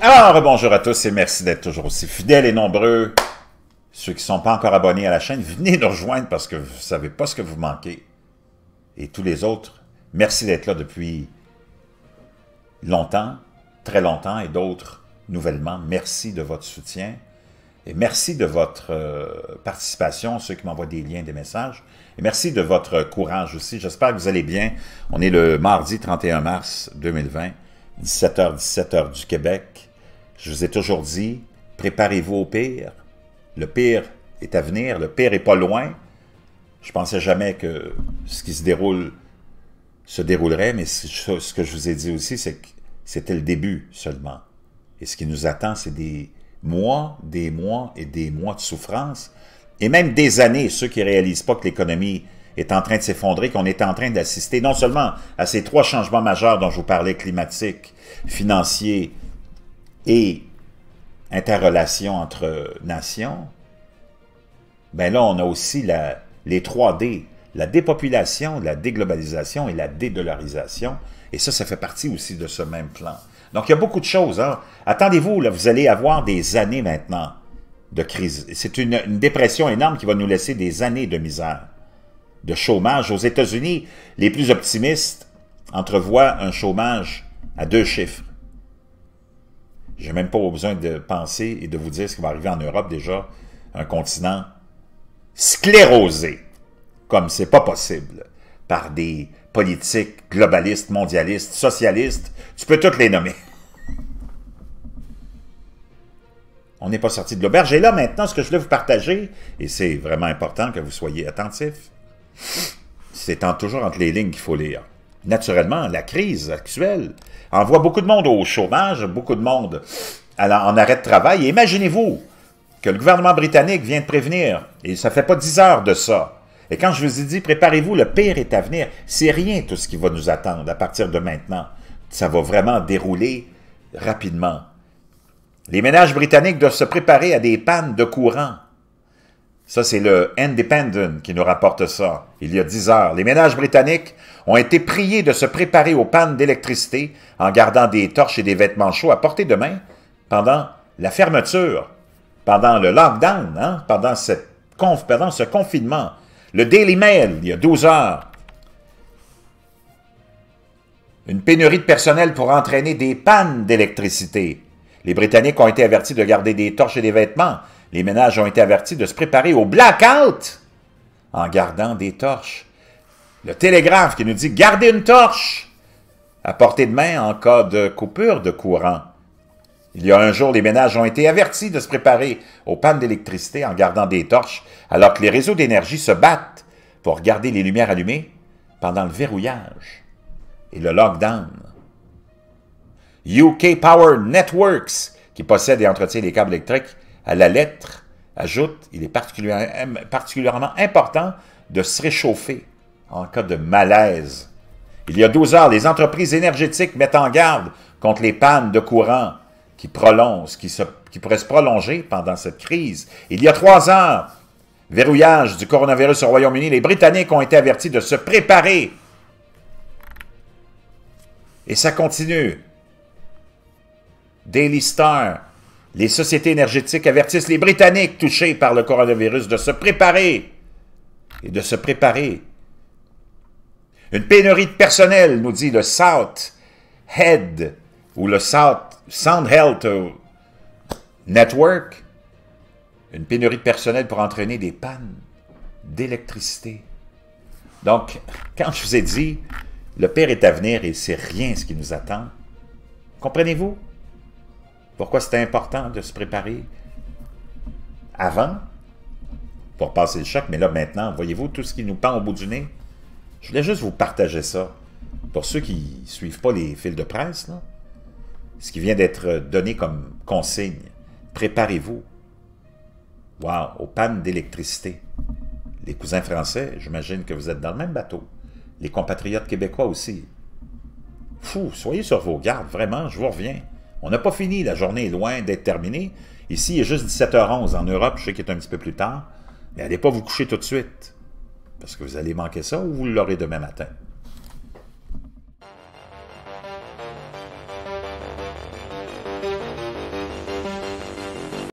Alors, bonjour à tous et merci d'être toujours aussi fidèles et nombreux. Ceux qui ne sont pas encore abonnés à la chaîne, venez nous rejoindre parce que vous ne savez pas ce que vous manquez. Et tous les autres, merci d'être là depuis longtemps, très longtemps, et d'autres nouvellement. Merci de votre soutien et merci de votre euh, participation, ceux qui m'envoient des liens, des messages. Et merci de votre courage aussi. J'espère que vous allez bien. On est le mardi 31 mars 2020, 17h, 17h du Québec. Je vous ai toujours dit, préparez-vous au pire. Le pire est à venir, le pire est pas loin. Je pensais jamais que ce qui se déroule se déroulerait, mais ce que je vous ai dit aussi, c'est que c'était le début seulement. Et ce qui nous attend, c'est des mois, des mois et des mois de souffrance, et même des années, ceux qui ne réalisent pas que l'économie est en train de s'effondrer, qu'on est en train d'assister non seulement à ces trois changements majeurs dont je vous parlais, climatiques, financiers et interrelations entre nations, ben là, on a aussi les 3D, la dépopulation, la déglobalisation et la dédollarisation. Et ça, ça fait partie aussi de ce même plan. Donc, il y a beaucoup de choses. Hein. Attendez-vous, vous allez avoir des années maintenant de crise. C'est une, dépression énorme qui va nous laisser des années de misère, de chômage. Aux États-Unis, les plus optimistes entrevoient un chômage à deux chiffres. J'ai même pas besoin de penser et de vous dire ce qui va arriver en Europe déjà, un continent sclérosé, comme c'est pas possible, par des politiques globalistes, mondialistes, socialistes, tu peux toutes les nommer. On n'est pas sorti de l'auberge. Et là, maintenant, ce que je voulais vous partager, et c'est vraiment important que vous soyez attentifs, c'est toujours entre les lignes qu'il faut lire. Naturellement, la crise actuelle envoie beaucoup de monde au chômage, beaucoup de monde en arrêt de travail. imaginez-vous que le gouvernement britannique vient de prévenir, et ça fait pas dix heures de ça. Et quand je vous ai dit, préparez-vous, le pire est à venir, c'est rien tout ce qui va nous attendre à partir de maintenant. Ça va vraiment dérouler rapidement. Les ménages britanniques doivent se préparer à des pannes de courant. Ça, c'est le Independent qui nous rapporte ça, il y a 10 heures. Les ménages britanniques ont été priés de se préparer aux pannes d'électricité en gardant des torches et des vêtements chauds à portée de main pendant la fermeture, pendant le lockdown, hein, pendant, ce confinement. Le Daily Mail, il y a 12 heures. Une pénurie de personnel pour entraîner des pannes d'électricité. Les Britanniques ont été avertis de garder des torches et des vêtements. Les ménages ont été avertis de se préparer au blackout en gardant des torches. Le télégraphe qui nous dit « Gardez une torche !» à portée de main en cas de coupure de courant. Il y a un jour, les ménages ont été avertis de se préparer aux pannes d'électricité en gardant des torches, alors que les réseaux d'énergie se battent pour garder les lumières allumées pendant le verrouillage et le lockdown. UK Power Networks, qui possède et entretient les câbles électriques à la lettre, ajoute, il est particulièrement important de se réchauffer en cas de malaise. Il y a 12 heures, les entreprises énergétiques mettent en garde contre les pannes de courant qui qui, qui pourraient se prolonger pendant cette crise. Il y a trois heures, verrouillage du coronavirus au Royaume-Uni, les Britanniques ont été avertis de se préparer. Et ça continue. Daily Star, les sociétés énergétiques avertissent les Britanniques touchés par le coronavirus de se préparer et de se préparer. Une pénurie de personnel, nous dit le South Head ou le South Sound Health Network. Une pénurie de personnel pour entraîner des pannes d'électricité. Donc, quand je vous ai dit, le père est à venir et c'est rien ce qui nous attend, comprenez-vous? Pourquoi c'est important de se préparer avant pour passer le choc, mais là maintenant, voyez-vous tout ce qui nous pend au bout du nez? Je voulais juste vous partager ça. Pour ceux qui ne suivent pas les fils de presse, ce qui vient d'être donné comme consigne, préparez-vous. Wow, aux pannes d'électricité. Les cousins français, j'imagine que vous êtes dans le même bateau. Les compatriotes québécois aussi. Fou, soyez sur vos gardes, vraiment, je vous reviens. On n'a pas fini, la journée est loin d'être terminée. Ici, il est juste 17h11. En Europe, je sais qu'il est un petit peu plus tard. Mais allez pas vous coucher tout de suite. Parce que vous allez manquer ça ou vous l'aurez demain matin.